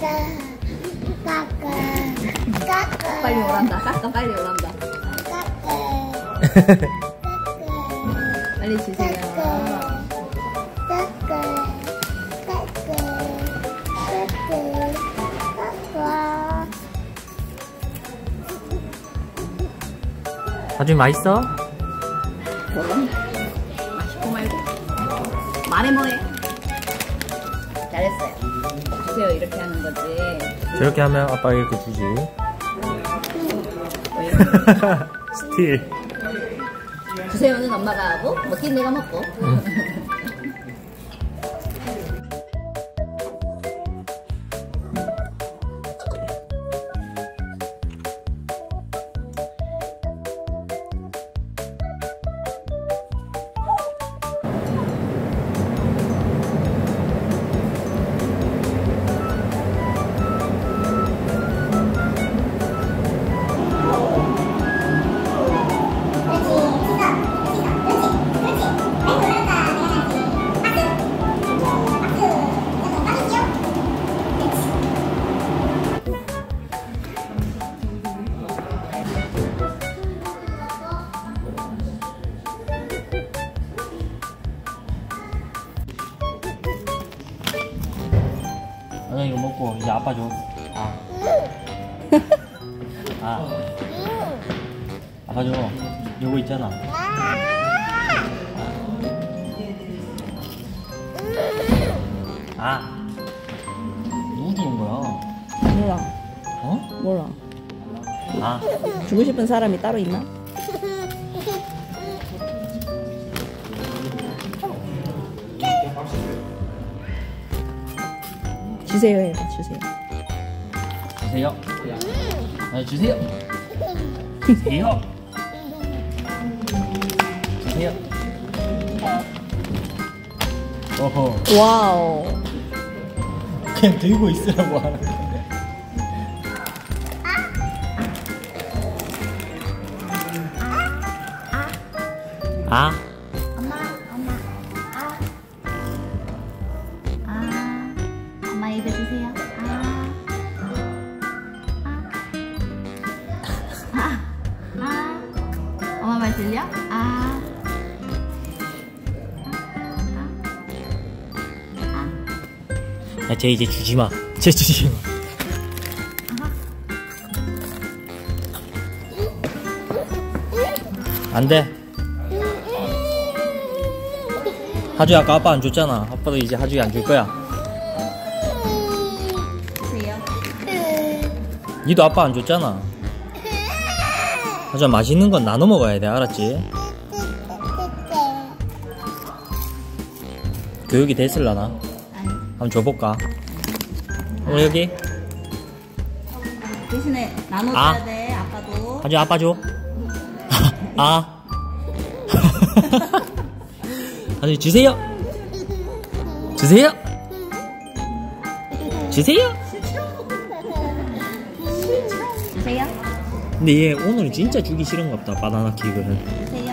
까까 까까 빨리 오란다. 깎아 빨리 오란다. 까까 빨리 주세요. 하준이 맛있어? 먹어. 맛있고 말고. 말해 뭐해. 잘했어요. 주세요 이렇게 하는 거지. 저렇게 하면 아빠가 이렇게 주지 왜? 스틸 주세요는 엄마가 하고 먹긴 내가 먹고. 아 먹고 이제 아빠 줘 아. 아. 아빠 줘 요거 있잖아 아 누구 주는 거야? 몰라. 어? 몰라. 아 주고 싶은 사람이 따로 있나? 주세요 해봐 주세요. 주세요. 아 주세요. 주세요. 주세요. 어허 와우. 그냥 들고 있으라고 하는 건데 아 엄마 입에 주세요. 아, 아, 아, 아. 엄마 말 들려? 아. 야, 쟤 이제 주지 마. 쟤 주지 마. 안 돼. 하주야, 아까 아빠 안 줬잖아. 아빠도 이제 하주야 안 줄 거야. 니도 아빠 안 줬잖아. 하주야, 맛있는 건 나눠 먹어야 돼. 알았지? 교육이 됐을라나? 한번 줘볼까? 우리 여기. 대신에 나눠 줘야 아. 돼, 아빠도. 하주 아빠 줘. 아. 하주 주세요. 주세요. 주세요. 주세요. 근데 얘 오늘 진짜 주기 싫은가 보다 바나나 킥을. 주세요.